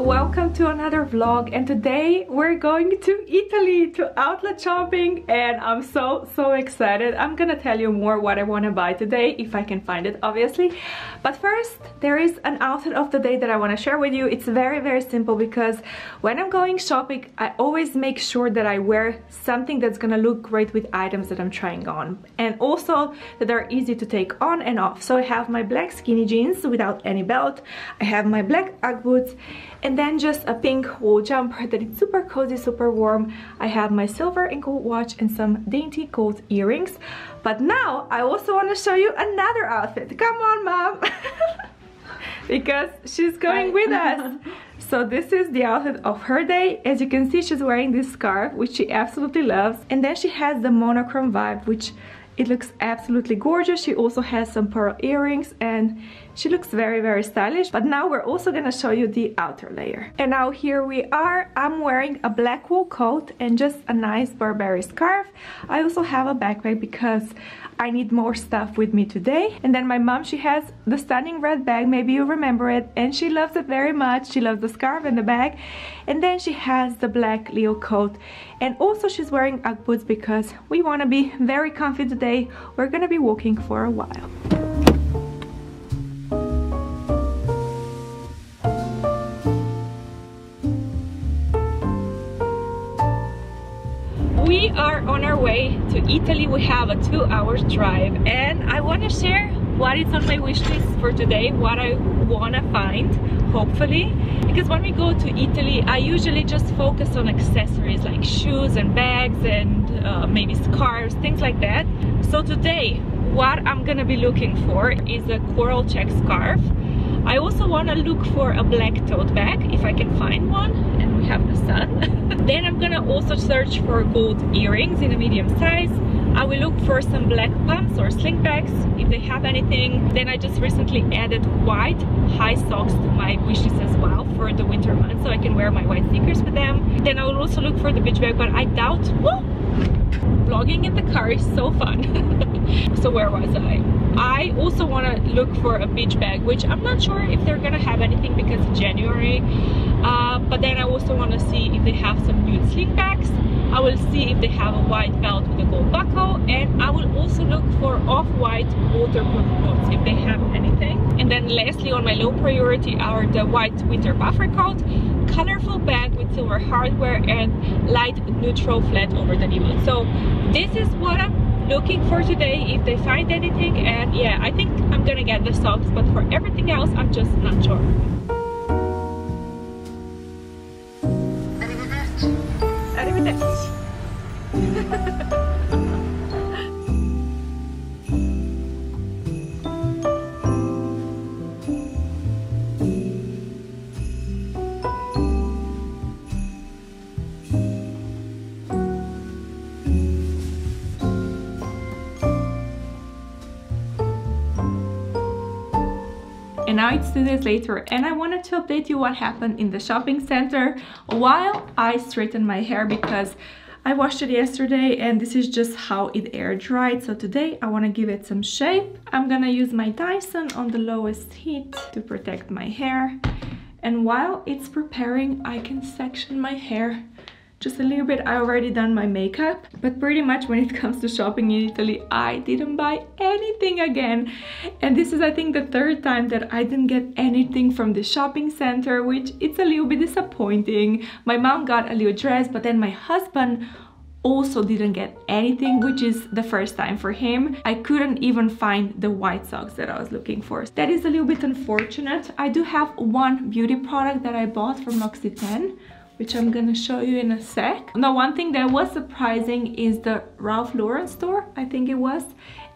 welcome to another vlog and today we're going to Italy to outlet shopping and I'm so so excited. I'm gonna tell you more what I want to buy today if I can find it obviously. But first there is an outfit of the day that I want to share with you. It's very very simple because when I'm going shopping I always make sure that I wear something that's gonna look great with items that I'm trying on. And also that are easy to take on and off. So I have my black skinny jeans without any belt. I have my black Ugg boots and then just a pink wool jumper that is super cozy super warm. I have my silver and gold watch and some dainty gold earrings. But now i also want to show you another outfit. Come on mom. Because she's going with us. So this is the outfit of her day. As you can see she's wearing this scarf which she absolutely loves. And then she has the monochrome vibe which it looks absolutely gorgeous. She also has some pearl earrings and she looks very, very stylish. But now we're also gonna show you the outer layer. And now here we are. I'm wearing a black wool coat and just a nice Burberry scarf. I also have a backpack because I need more stuff with me today. And then my mom, she has the stunning red bag, maybe you remember it, and she loves it very much. She loves the scarf and the bag. And then she has the black Leo coat. And also she's wearing Ugg boots because we want to be very comfy today. We're gonna be walking for a while. We are on our way to Italy. We have a two hours drive and I want to share what is on my wish list for today, what I want to find, hopefully. Because when we go to Italy, I usually just focus on accessories like shoes and bags and uh, maybe scarves, things like that. So today, what I'm gonna be looking for is a coral check scarf. I also want to look for a black tote bag if I can find one and we have the sun. then I'm gonna also search for gold earrings in a medium size. I will look for some black pumps or slingbacks if they have anything. Then I just recently added white high socks to my wishes as well for the winter months so I can wear my white sneakers with them. Then I will also look for the beach bag but I doubt, vlogging in the car is so fun. so where was I? I also want to look for a beach bag, which I'm not sure if they're gonna have anything because January. Uh, but then I also want to see if they have some nude slingbacks. I will see if they have a white belt with a gold buckle and I will also look for off-white waterproof boots if they have anything. And then lastly on my low priority are the white winter puffer coat, colorful bag with silver hardware and light neutral flat over the knee. So this is what I'm looking for today if they find anything and yeah I think I'm gonna get the socks but for everything else I'm just not sure now it's two days later and I wanted to update you what happened in the shopping center while I straightened my hair because I washed it yesterday and this is just how it air dried. So today I want to give it some shape. I'm gonna use my Dyson on the lowest heat to protect my hair and while it's preparing I can section my hair just a little bit. I already done my makeup but pretty much when it comes to shopping in italy i didn't buy anything again. And this is i think the third time that i didn't get anything from the shopping center which it's a little bit disappointing. My mom got a little dress but then my husband also didn't get anything which is the first time for him. I couldn't even find the white socks that i was looking for. That is a little bit unfortunate. I do have one beauty product that i bought from l'occitane which I'm gonna show you in a sec. Now one thing that was surprising is the Ralph Lauren store, I think it was.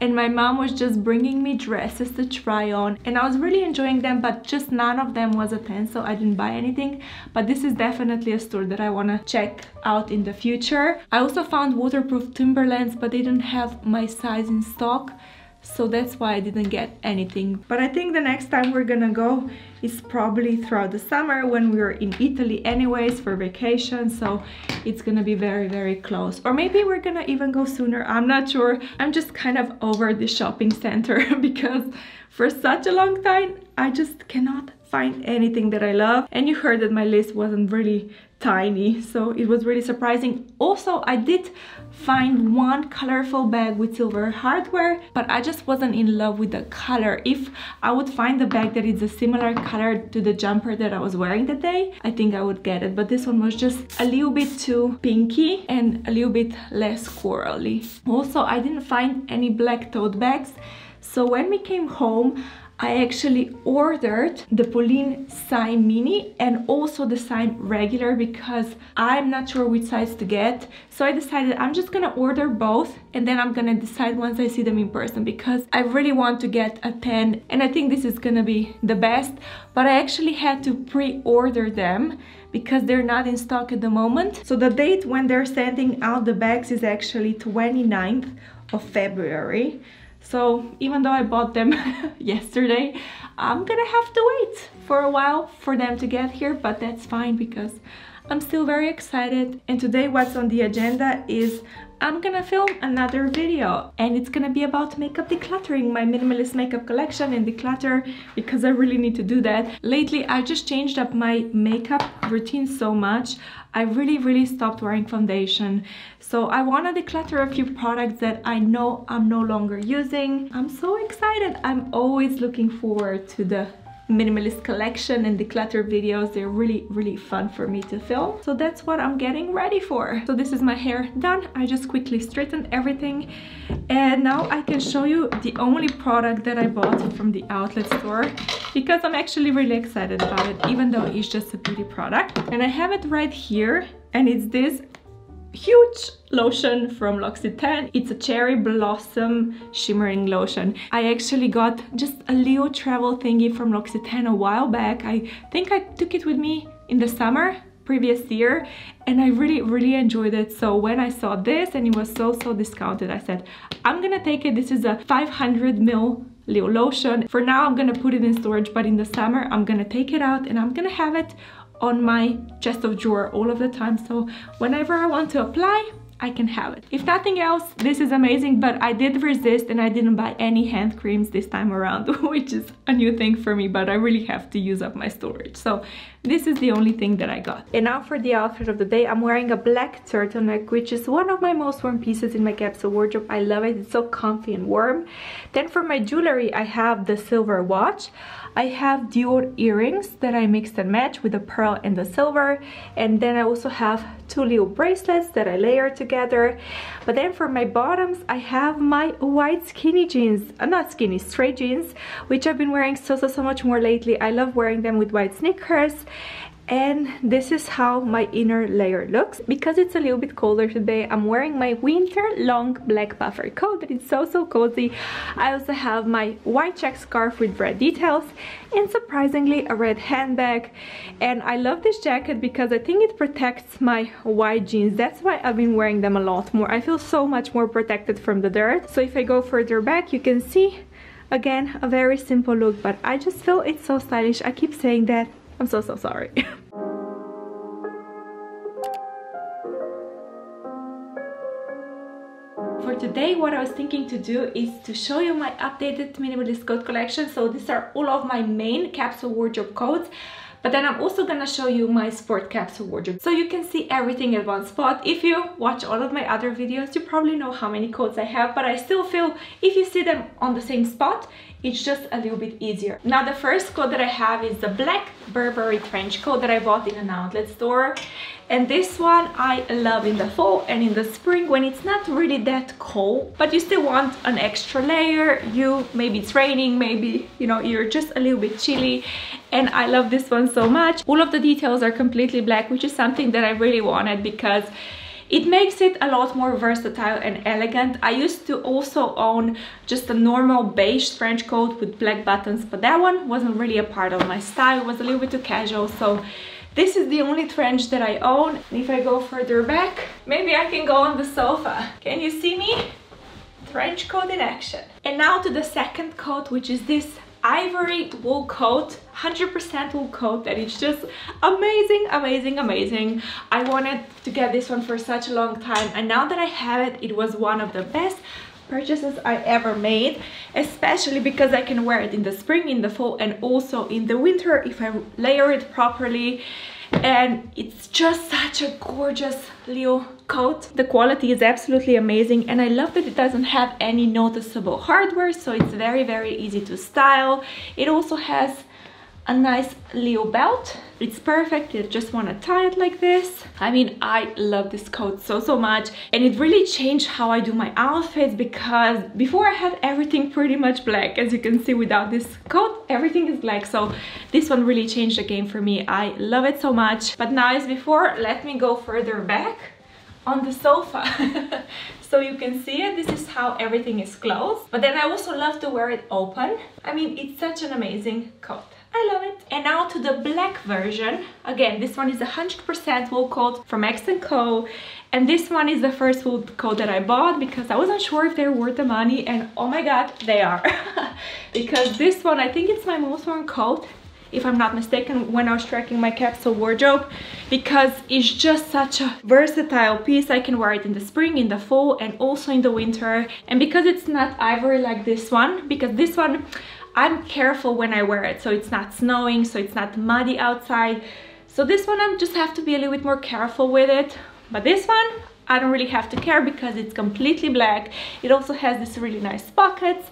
And my mom was just bringing me dresses to try on and I was really enjoying them but just none of them was a 10 so I didn't buy anything. But this is definitely a store that I wanna check out in the future. I also found waterproof Timberlands but they didn't have my size in stock so that's why I didn't get anything. But I think the next time we're gonna go is probably throughout the summer when we're in Italy anyways for vacation, so it's gonna be very, very close. Or maybe we're gonna even go sooner, I'm not sure. I'm just kind of over the shopping center because for such a long time, I just cannot find anything that I love and you heard that my list wasn't really tiny so it was really surprising also I did find one colorful bag with silver hardware but I just wasn't in love with the color. If I would find the bag that is a similar color to the jumper that I was wearing that day I think I would get it. But this one was just a little bit too pinky and a little bit less corally also I didn't find any black tote bags. So when we came home I actually ordered the Polène size mini and also the size regular because I'm not sure which size to get. So I decided I'm just gonna order both and then I'm gonna decide once I see them in person because I really want to get a 10 and I think this is gonna be the best. But I actually had to pre-order them because they're not in stock at the moment. So the date when they're sending out the bags is actually 29th of February. So even though I bought them yesterday, I'm gonna have to wait for a while for them to get here, but that's fine because I'm still very excited. And today what's on the agenda is I'm gonna film another video and it's gonna be about makeup decluttering, my minimalist makeup collection and declutter because I really need to do that. Lately, I just changed up my makeup routine so much. I really, really stopped wearing foundation. So I want to declutter a few products that I know I'm no longer using. I'm so excited. I'm always looking forward to the minimalist collection and declutter videos. They're really, really fun for me to film. So that's what I'm getting ready for. So this is my hair done. I just quickly straightened everything. And now I can show you the only product that I bought from the outlet store because I'm actually really excited about it, even though it's just a beauty product. And I have it right here and it's this huge lotion from L'Occitane. It's a cherry blossom shimmering lotion. I actually got just a little travel thingy from L'Occitane a while back. I think I took it with me in the summer previous year and I really really enjoyed it so when I saw this and it was so so discounted I said I'm gonna take it this is a 500 ml little lotion for now I'm gonna put it in storage but in the summer I'm gonna take it out and I'm gonna have it on my chest of drawer all of the time so whenever I want to apply I can have it. If nothing else, this is amazing, but I did resist and I didn't buy any hand creams this time around, which is a new thing for me, but I really have to use up my storage. So this is the only thing that I got. And now for the outfit of the day, I'm wearing a black turtleneck, which is one of my most worn pieces in my capsule wardrobe. I love it, it's so comfy and warm. Then for my jewelry, I have the silver watch. I have Dior earrings that I mixed and matched with the pearl and the silver. And then I also have two little bracelets that I layer together. But then for my bottoms, I have my white skinny jeans, uh, not skinny, straight jeans, which I've been wearing so, so, so much more lately. I love wearing them with white sneakers and this is how my inner layer looks. Because it's a little bit colder today i'm wearing my winter long black puffer coat that is so so cozy. I also have my white check scarf with red details and surprisingly a red handbag. And i love this jacket because i think it protects my white jeans. That's why i've been wearing them a lot more. I feel so much more protected from the dirt. So if i go further back you can see again a very simple look but i just feel it's so stylish. I keep saying that. I'm so, so sorry. today, what I was thinking to do is to show you my updated minimalist coat collection. So these are all of my main capsule wardrobe coats. But then I'm also gonna show you my sport capsule wardrobe. So you can see everything at one spot. If you watch all of my other videos, you probably know how many coats I have, but I still feel if you see them on the same spot, it's just a little bit easier. Now the first coat that I have is the black Burberry trench coat that I bought in an outlet store. And this one I love in the fall and in the spring when it's not really that cold, but you still want an extra layer. You, maybe it's raining, maybe, you know, you're just a little bit chilly. And I love this one so much. All of the details are completely black, which is something that I really wanted because it makes it a lot more versatile and elegant. I used to also own just a normal beige trench coat with black buttons, but that one wasn't really a part of my style. It was a little bit too casual, so this is the only trench that I own. if I go further back, maybe I can go on the sofa. Can you see me? Trench coat in action. And now to the second coat, which is this ivory wool coat 100% wool coat that is just amazing amazing amazing i wanted to get this one for such a long time and now that i have it it was one of the best purchases I ever made, especially because I can wear it in the spring, in the fall, and also in the winter if I layer it properly. And it's just such a gorgeous Leo coat. The quality is absolutely amazing and I love that it doesn't have any noticeable hardware, so it's very, very easy to style. It also has a nice Leo belt. It's perfect, you just want to tie it like this. I mean, I love this coat so, so much. And it really changed how I do my outfits because before I had everything pretty much black. As you can see without this coat, everything is black. So this one really changed the game for me. I love it so much. But now as before, let me go further back on the sofa. so you can see it, this is how everything is closed. But then I also love to wear it open. I mean, it's such an amazing coat. I love it. And now to the black version. Again, this one is a 100% wool coat from Max & Co. And this one is the first wool coat that I bought because I wasn't sure if they're worth the money and oh my god, they are. because this one, I think it's my most worn coat if I'm not mistaken, when I was tracking my capsule wardrobe because it's just such a versatile piece. I can wear it in the spring, in the fall, and also in the winter. And because it's not ivory like this one, because this one, I'm careful when I wear it. So it's not snowing so it's not muddy outside. So this one I just have to be a little bit more careful with it. But this one I don't really have to care because it's completely black. It also has this really nice pockets.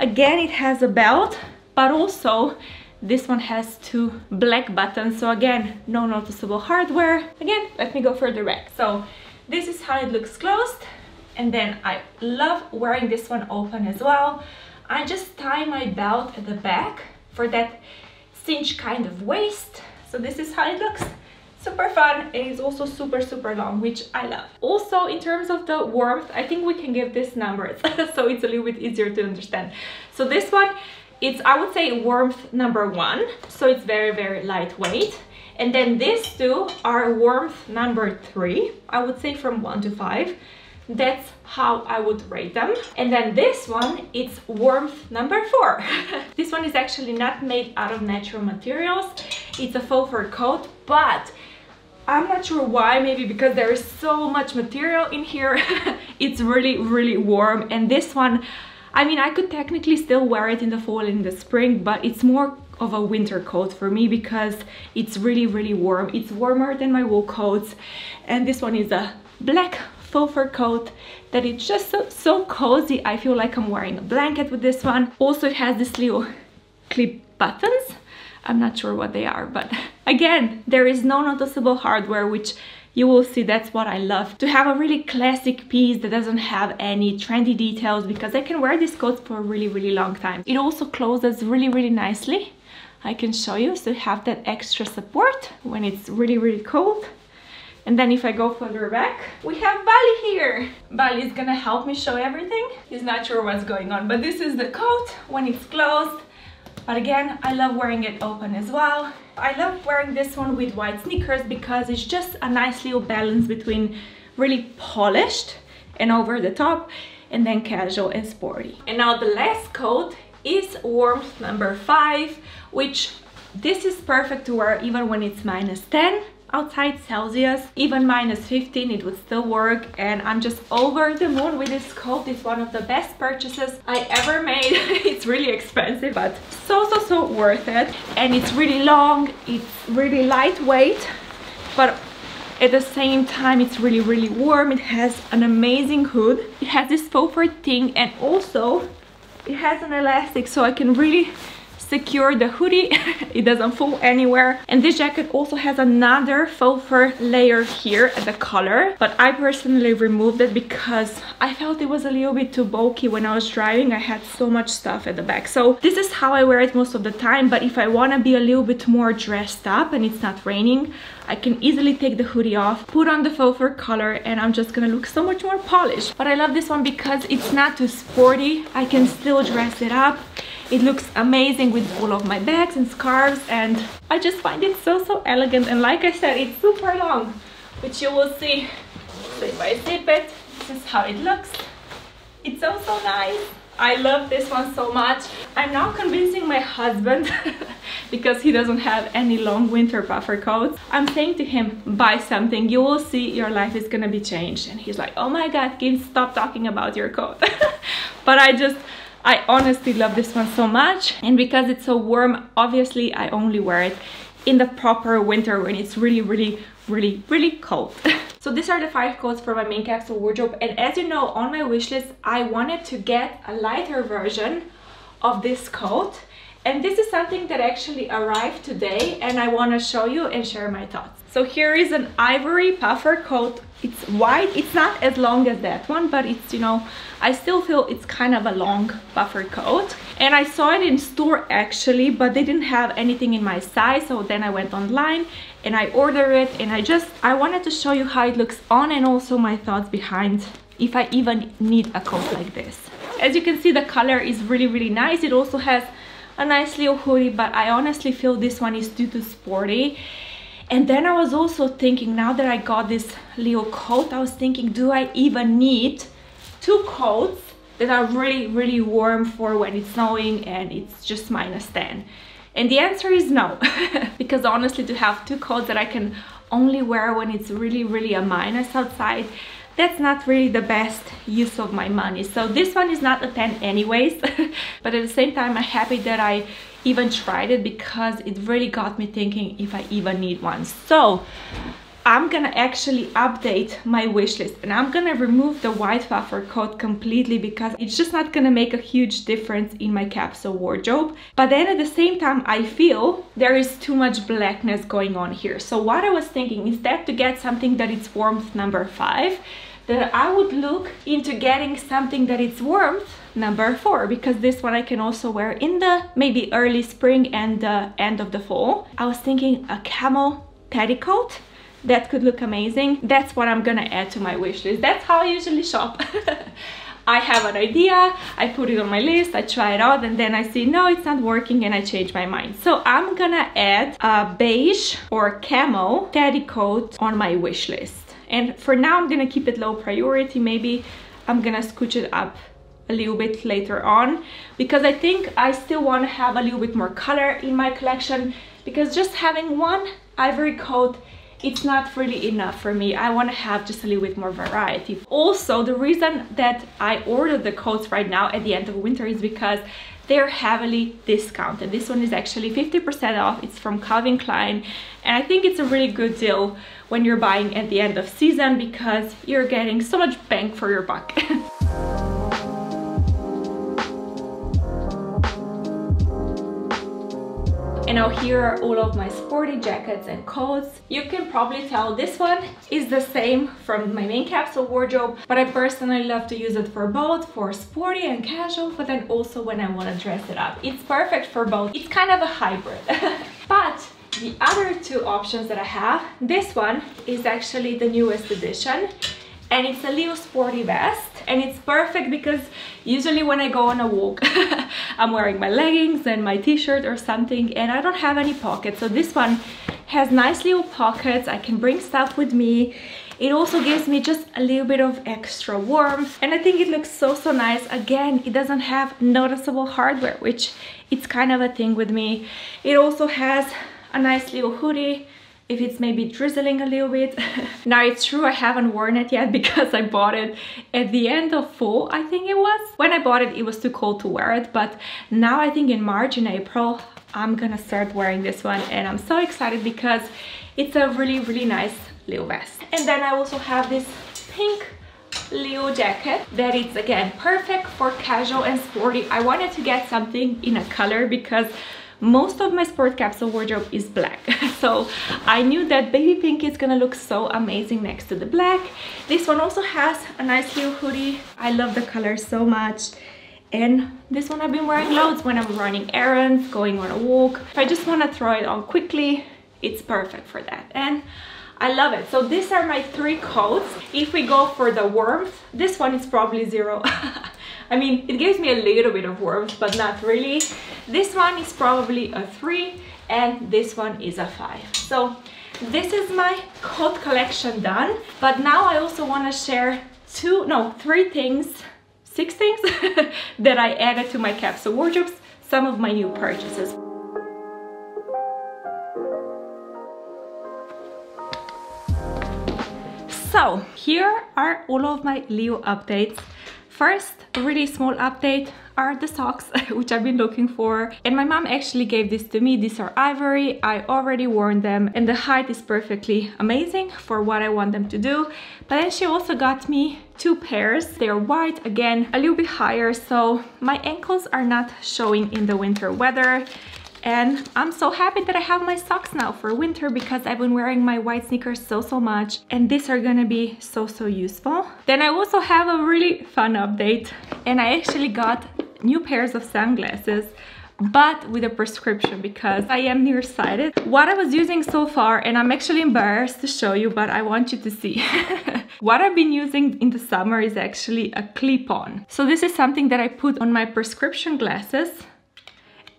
Again it has a belt but also this one has two black buttons so again no noticeable hardware again let me go further back so this is how it looks closed and then I love wearing this one open as well I just tie my belt at the back for that cinch kind of waist. So this is how it looks. Super fun and it's also super super long which I love. Also in terms of the warmth I think we can give this numbers so it's a little bit easier to understand. So this one it's I would say warmth number one so it's very very lightweight and then these two are warmth number three I would say from one to five that's how I would rate them. And then this one, it's warmth number four. this one is actually not made out of natural materials. It's a faux fur coat, but I'm not sure why, maybe because there is so much material in here. it's really, really warm. And this one, I mean, I could technically still wear it in the fall and in the spring, but it's more of a winter coat for me because it's really, really warm. It's warmer than my wool coats. And this one is a black faux fur coat that it's just so, so cozy. I feel like I'm wearing a blanket with this one. Also, it has this little clip buttons. I'm not sure what they are, but again, there is no noticeable hardware, which you will see that's what I love. To have a really classic piece that doesn't have any trendy details because I can wear this coat for a really, really long time. It also closes really, really nicely. I can show you, so you have that extra support when it's really, really cold. And then if I go further back, we have Bali here. Bali is gonna help me show everything. He's not sure what's going on, but this is the coat when it's closed. But again, I love wearing it open as well. I love wearing this one with white sneakers because it's just a nice little balance between really polished and over the top and then casual and sporty. And now the last coat is warmth number five, which this is perfect to wear even when it's minus 10 outside Celsius, even minus 15 it would still work and I'm just over the moon with this coat. It's one of the best purchases I ever made. it's really expensive but so so so worth it and it's really long, it's really lightweight but at the same time it's really really warm. It has an amazing hood. It has this faux fur thing and also it has an elastic so I can really secure the hoodie. It doesn't fall anywhere. And this jacket also has another faux fur layer here at the collar. But I personally removed it because I felt it was a little bit too bulky when I was driving. I had so much stuff at the back. So this is how I wear it most of the time. But if I want to be a little bit more dressed up and it's not raining I can easily take the hoodie off, put on the faux fur collar, and I'm just gonna look so much more polished. But I love this one because it's not too sporty. I can still dress it up. It looks amazing with all of my bags and scarves and I just find it so, so elegant. And like I said, it's super long, which you will see. So if I zip it, this is how it looks. It's so, so nice. I love this one so much. I'm now convincing my husband because he doesn't have any long winter puffer coats. I'm saying to him, buy something, you will see your life is gonna be changed. And he's like, oh my God, Kim, stop talking about your coat. but I just, I honestly love this one so much. And because it's so warm, obviously I only wear it in the proper winter when it's really, really, really, really cold. So these are the five coats for my main capsule wardrobe and as you know on my wish list I wanted to get a lighter version of this coat and this is something that actually arrived today and I want to show you and share my thoughts. So here is an ivory puffer coat. It's white. It's not as long as that one, but it's, you know, I still feel it's kind of a long puffer coat. And I saw it in store actually, but they didn't have anything in my size. So then I went online and I ordered it and I just, I wanted to show you how it looks on and also my thoughts behind if I even need a coat like this. As you can see, the color is really, really nice. It also has a nice little hoodie, but I honestly feel this one is too, too sporty. And then I was also thinking, now that I got this little coat, I was thinking, do I even need two coats that are really, really warm for when it's snowing and it's just minus 10? And the answer is no, because honestly, to have two coats that I can only wear when it's really, really a minus outside, that's not really the best use of my money. So this one is not a 10 anyways, but at the same time, I'm happy that I even tried it because it really got me thinking if I even need one. So I'm gonna actually update my wish list and I'm gonna remove the white puffer coat completely because it's just not gonna make a huge difference in my capsule wardrobe. But then at the same time, I feel there is too much blackness going on here. So what I was thinking, instead to get something that is warmth number five, that I would look into getting something that it's warmth number four because this one I can also wear in the maybe early spring and the end of the fall. I was thinking a camel peacoat that could look amazing. That's what I'm gonna add to my wish list. That's how I usually shop. I have an idea, I put it on my list, I try it out and then I see no it's not working and I change my mind. So I'm gonna add a beige or camo peacoat on my wish list. And for now, I'm gonna keep it low priority. Maybe I'm gonna scooch it up a little bit later on because I think I still want to have a little bit more color in my collection because just having one ivory coat it's not really enough for me. I want to have just a little bit more variety. Also, the reason that I ordered the coats right now at the end of winter is because they're heavily discounted. This one is actually 50% off. It's from Calvin Klein and I think it's a really good deal when you're buying at the end of season because you're getting so much bang for your buck. And now here are all of my sporty jackets and coats. You can probably tell this one is the same from my main capsule wardrobe, but I personally love to use it for both, for sporty and casual, but then also when I want to dress it up. It's perfect for both. It's kind of a hybrid. but the other two options that I have, this one is actually the newest edition and it's a little sporty vest and it's perfect because usually when I go on a walk I'm wearing my leggings and my t-shirt or something and I don't have any pockets. So this one has nice little pockets. I can bring stuff with me. It also gives me just a little bit of extra warmth and I think it looks so so nice. Again it doesn't have noticeable hardware which it's kind of a thing with me. It also has a nice little hoodie if it's maybe drizzling a little bit. now it's true I haven't worn it yet because I bought it at the end of fall I think it was. When I bought it it was too cold to wear it but now I think in March and April I'm gonna start wearing this one and I'm so excited because it's a really really nice little vest. And then I also have this pink little jacket that is again perfect for casual and sporty. I wanted to get something in a color because most of my sport capsule wardrobe is black so I knew that baby pink is gonna look so amazing next to the black this one also has a nice little hoodie I love the color so much and this one I've been wearing loads when I'm running errands going on a walk if I just want to throw it on quickly it's perfect for that and I love it. So these are my three coats. If we go for the warmth, this one is probably zero. I mean, it gives me a little bit of warmth, but not really. This one is probably a three and this one is a five. So this is my coat collection done. But now I also want to share two, no, three things six things that I added to my capsule wardrobes, some of my new purchases. So here are all of my Leo updates. First, really small update are the socks, which I've been looking for. And my mom actually gave this to me. These are ivory. I already worn them and the height is perfectly amazing for what I want them to do. But then she also got me two pairs. They're white, again, a little bit higher. So my ankles are not showing in the winter weather. And I'm so happy that I have my socks now for winter because I've been wearing my white sneakers so, so much. And these are gonna be so, so useful. Then I also have a really fun update. And I actually got new pairs of sunglasses but with a prescription because I am nearsighted. What I was using so far, and I'm actually embarrassed to show you, but I want you to see. what I've been using in the summer is actually a clip-on. So this is something that I put on my prescription glasses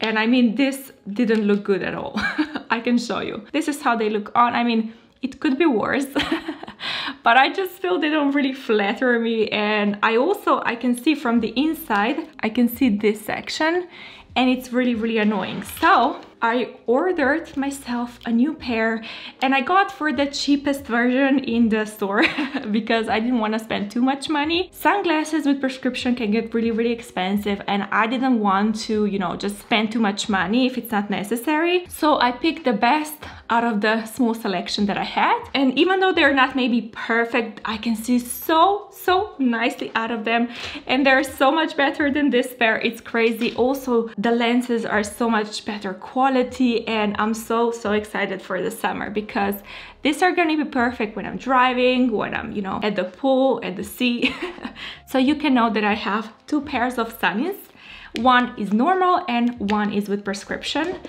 and I mean, this didn't look good at all. I can show you. This is how they look on. I mean, it could be worse, but I just feel they don't really flatter me. And I also, I can see from the inside, I can see this section and it's really, really annoying. So I ordered myself a new pair and I got for the cheapest version in the store because I didn't want to spend too much money. Sunglasses with prescription can get really, really expensive and I didn't want to, you know, just spend too much money if it's not necessary. So I picked the best out of the small selection that I had. And even though they're not maybe perfect, I can see so, so nicely out of them. And they're so much better than this pair. It's crazy. Also, the lenses are so much better quality and I'm so, so excited for the summer because these are gonna be perfect when I'm driving, when I'm, you know, at the pool, at the sea. so you can know that I have two pairs of sunnies. One is normal and one is with prescription.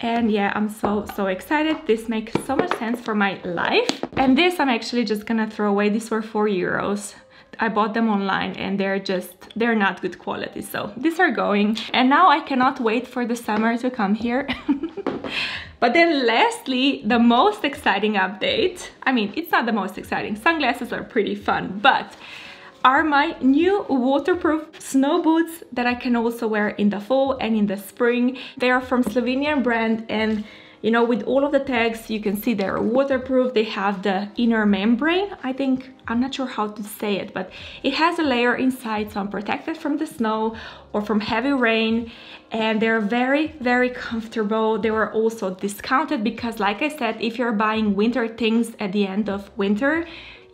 And yeah i'm so so excited. This makes so much sense for my life. And this i'm actually just gonna throw away. These were four euros I bought them online and they're just, they're not good quality. So these are going. And now I cannot wait for the summer to come here. but then lastly, the most exciting update. I mean, it's not the most exciting. Sunglasses are pretty fun, but are my new waterproof snow boots that I can also wear in the fall and in the spring. They are from Slovenian brand and you know with all of the tags you can see they're waterproof they have the inner membrane i think i'm not sure how to say it but it has a layer inside so i'm protected from the snow or from heavy rain and they're very very comfortable they were also discounted because like i said if you're buying winter things at the end of winter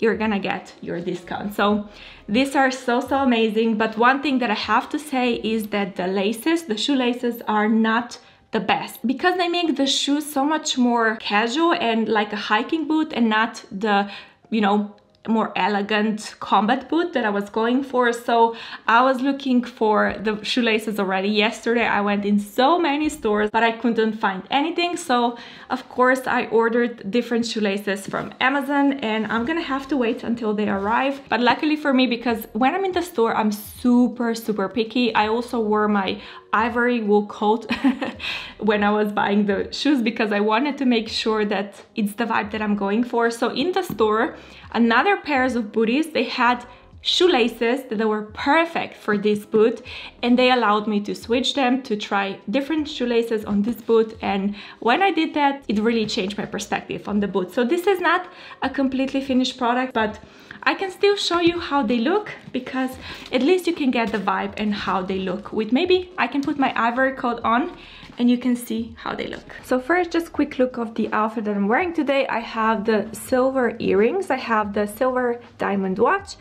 you're gonna get your discount. So these are so, so amazing. But one thing that I have to say is that the laces, the shoelaces are not the best because they make the shoes so much more casual and like a hiking boot and not the you know more elegant combat boot that I was going for. So I was looking for the shoelaces already. Yesterday I went in so many stores, but I couldn't find anything. So of course I ordered different shoelaces from Amazon and I'm gonna have to wait until they arrive. But luckily for me, because when I'm in the store, I'm super, super picky. I also wore my ivory wool coat when I was buying the shoes because I wanted to make sure that it's the vibe that I'm going for. So in the store, another pairs of booties, they had shoelaces that were perfect for this boot and they allowed me to switch them to try different shoelaces on this boot and when I did that it really changed my perspective on the boot. So this is not a completely finished product but I can still show you how they look because at least you can get the vibe and how they look with maybe I can put my ivory coat on and you can see how they look. So first just quick look of the outfit that I'm wearing today. I have the silver earrings, I have the silver diamond watch,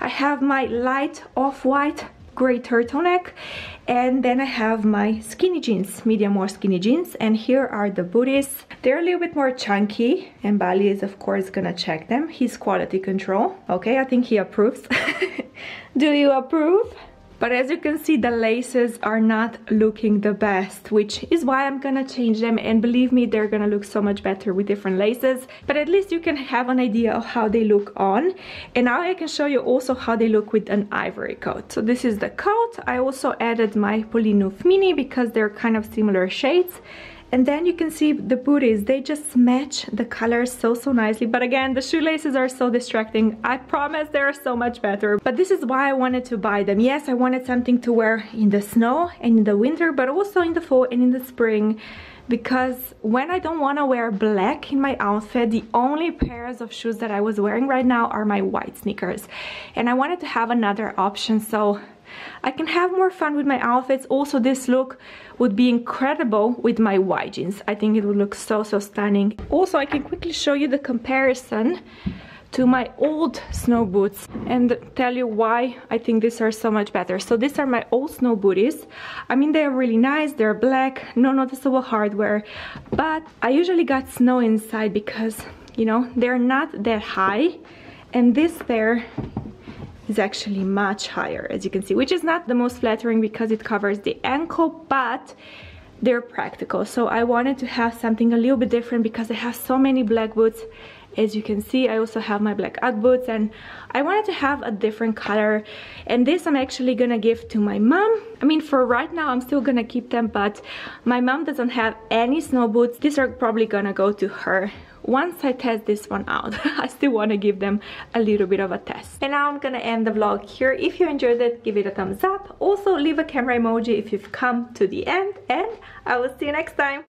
I have my light off-white gray turtleneck and then I have my skinny jeans, medium or skinny jeans and here are the booties. They're a little bit more chunky and Bali is of course gonna check them. He's quality control. Okay, I think he approves. Do you approve? But as you can see, the laces are not looking the best, which is why I'm gonna change them. And believe me, they're gonna look so much better with different laces. But at least you can have an idea of how they look on. And now I can show you also how they look with an ivory coat. So this is the coat. I also added my Polinouf Mini because they're kind of similar shades and then you can see the booties. They just match the colors so so nicely. But again the shoelaces are so distracting. I promise they're so much better. But this is why I wanted to buy them. Yes I wanted something to wear in the snow and in the winter but also in the fall and in the spring. Because when I don't want to wear black in my outfit the only pairs of shoes that I was wearing right now are my white sneakers. And I wanted to have another option so I can have more fun with my outfits. Also, this look would be incredible with my white jeans. I think it would look so, so stunning. Also, I can quickly show you the comparison to my old snow boots and tell you why I think these are so much better. So these are my old snow booties. I mean, they're really nice. They're black, no noticeable hardware, but I usually got snow inside because, you know, they're not that high. And this there is actually much higher as you can see which is not the most flattering because it covers the ankle but they're practical. So I wanted to have something a little bit different because I have so many black boots. As you can see I also have my black Ugg boots and I wanted to have a different color. And this I'm actually gonna give to my mom. I mean for right now I'm still gonna keep them but my mom doesn't have any snow boots. These are probably gonna go to her once I test this one out I still want to give them a little bit of a test. And now I'm gonna end the vlog here. If you enjoyed it give it a thumbs up. Also leave a camera emoji if you've come to the end and I will see you next time